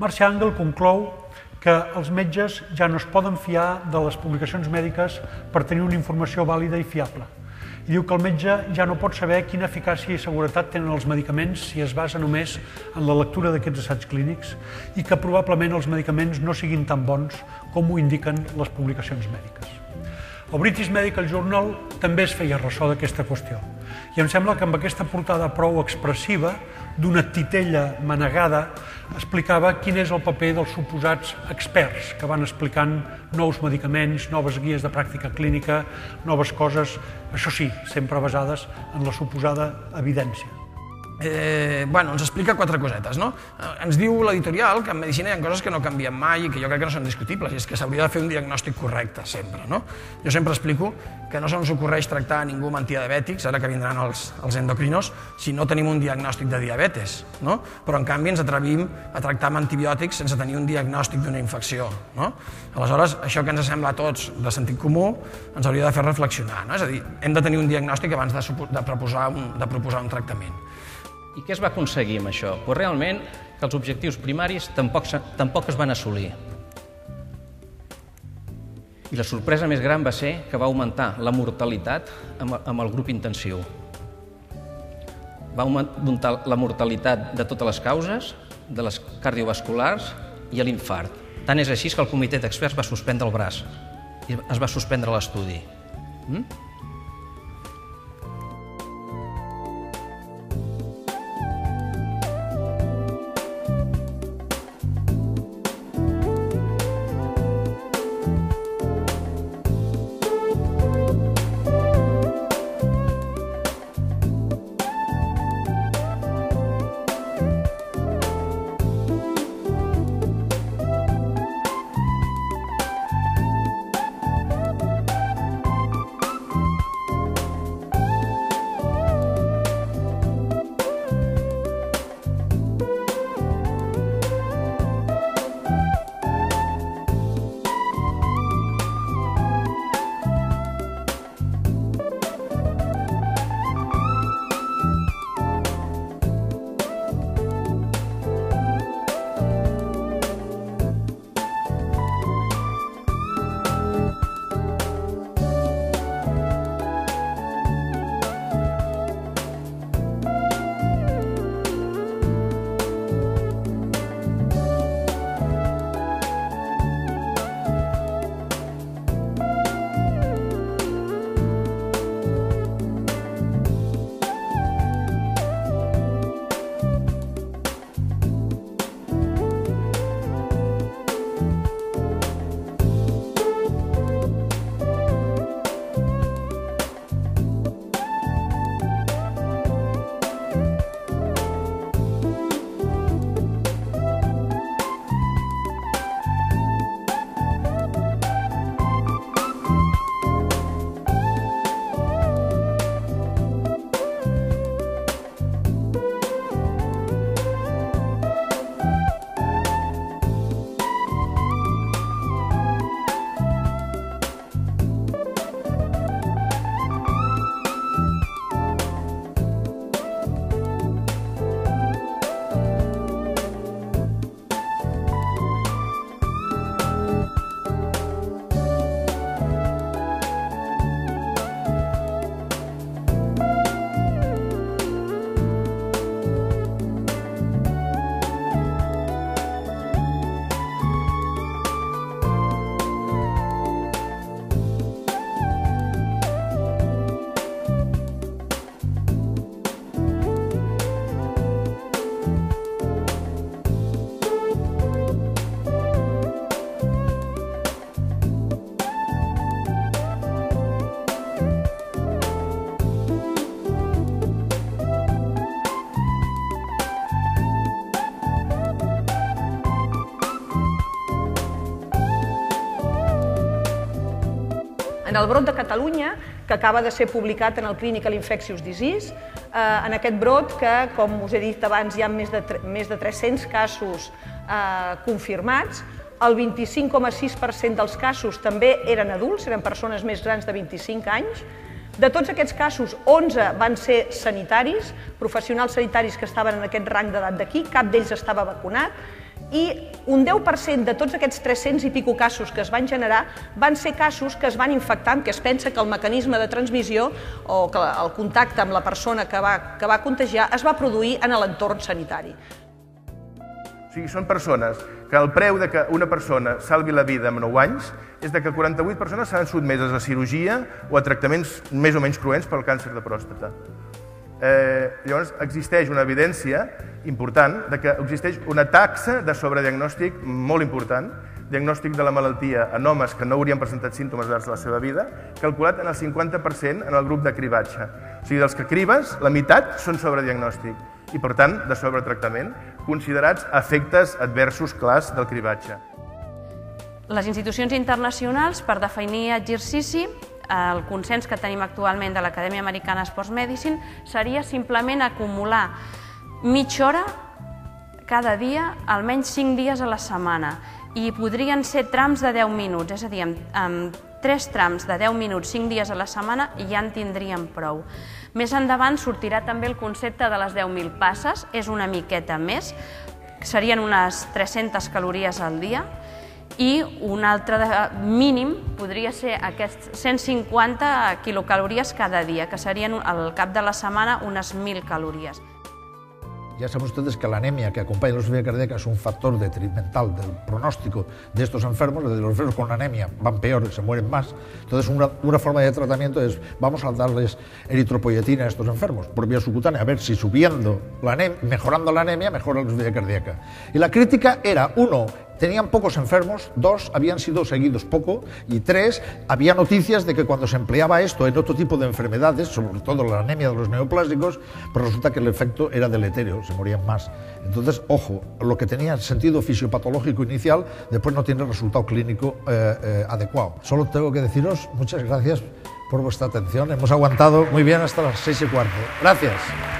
Angel conclou que els metges ja no es poden fiar de les publicacions mèdiques per tenir una informació vàlida i fiable. I diu que el metge ja no pot saber quina eficàcia i seguretat tenen els medicaments si es basa només en la lectura d'aquests assaigs clínics i que probablement els medicaments no siguin tan bons com ho indiquen les publicacions mèdiques. El British Medical Journal també es feia ressò d'aquesta qüestió. I em sembla que amb aquesta portada prou expressiva d'una titella manegada explicava quin és el paper dels suposats experts que van explicant nous medicaments, noves guies de pràctica clínica, noves coses, això sí, sempre basades en la suposada evidència eh, bueno, ens explica quatre cosetes. No? Ens diu l'editorial que en medicina hi ha coses que no canvien mai i que jo crec que no són discutibles, i és que s'hauria de fer un diagnòstic correcte, sempre. No? Jo sempre explico que no se'ns ocorreix tractar ningú amb antidiabètics, ara que vindran els, els endocrinos, si no tenim un diagnòstic de diabetes. No? Però, en canvi, ens atrevim a tractar amb antibiòtics sense tenir un diagnòstic d'una infecció. No? Aleshores, això que ens sembla a tots de sentit comú ens hauria de fer reflexionar. No? És a dir, hem de tenir un diagnòstic abans de, de, proposar, un, de proposar un tractament. I què es va aconseguir amb això? Pues realment que els objectius primaris tampoc, tampoc es van assolir. I la sorpresa més gran va ser que va augmentar la mortalitat amb, amb el grup intensiu. Va augmentar la mortalitat de totes les causes, de les cardiovasculars i l'infart. Tant és així que el comitè d'experts va suspendre el braç i es va suspendre l'estudi. Mm? En el brot de Catalunya, que acaba de ser publicat en el Clinical Infectious Disease, eh, en aquest brot que, com us he dit abans, hi ha més de, més de 300 casos eh, confirmats, el 25,6% dels casos també eren adults, eren persones més grans de 25 anys. De tots aquests casos, 11 van ser sanitaris, professionals sanitaris que estaven en aquest rang d'edat d'aquí, cap d'ells estava vacunat, i un 10% de tots aquests 300 i pico casos que es van generar van ser casos que es van infectar, que es pensa que el mecanisme de transmissió o que el contacte amb la persona que va, que va contagiar es va produir en l'entorn sanitari. O sigui, són persones que el preu de que una persona salvi la vida en 9 anys és de que 48 persones seran sotmeses a cirurgia o a tractaments més o menys cruents pel càncer de pròstata. Eh, llavors, existeix una evidència important de que existeix una taxa de sobrediagnòstic molt important, diagnòstic de la malaltia en homes que no haurien presentat símptomes durant la seva vida, calculat en el 50% en el grup de cribatge. O sigui, dels que cribes, la meitat són sobrediagnòstic i, per tant, de sobretractament, considerats efectes adversos clars del cribatge. Les institucions internacionals, per definir exercici, el consens que tenim actualment de l'Acadèmia Americana Sports Medicine seria simplement acumular mitja hora cada dia, almenys 5 dies a la setmana, i podrien ser trams de 10 minuts, és a dir, amb, amb 3 trams de 10 minuts, 5 dies a la setmana, ja en tindríem prou. Més endavant sortirà també el concepte de les 10.000 passes, és una miqueta més, serien unes 300 calories al dia, i un altre mínim podria ser aquests 150 quilocalories cada dia, que serien al cap de la setmana unes 1.000 calories. Ya saben ustedes que la anemia que acompaña la insuficiencia cardíaca es un factor detrimental del pronóstico de estos enfermos, de los enfermos con anemia van peor, se mueren más. Entonces, una, una forma de tratamiento es, vamos a darles eritropoyetina a estos enfermos por vía subcutánea, a ver si subiendo, la anemia, mejorando la anemia, mejora la insuficiencia cardíaca. Y la crítica era, uno, tenían pocos enfermos, dos habían sido seguidos poco y tres había noticias de que cuando se empleaba esto en otro tipo de enfermedades, sobre todo la anemia de los neoplásicos, pues resulta que el efecto era deletéreo, se morían más. Entonces, ojo, lo que tenía sentido fisiopatológico inicial después no tiene resultado clínico eh, eh, adecuado. Solo tengo que deciros muchas gracias por vuestra atención. Hemos aguantado muy bien hasta las seis y cuarto. Gracias.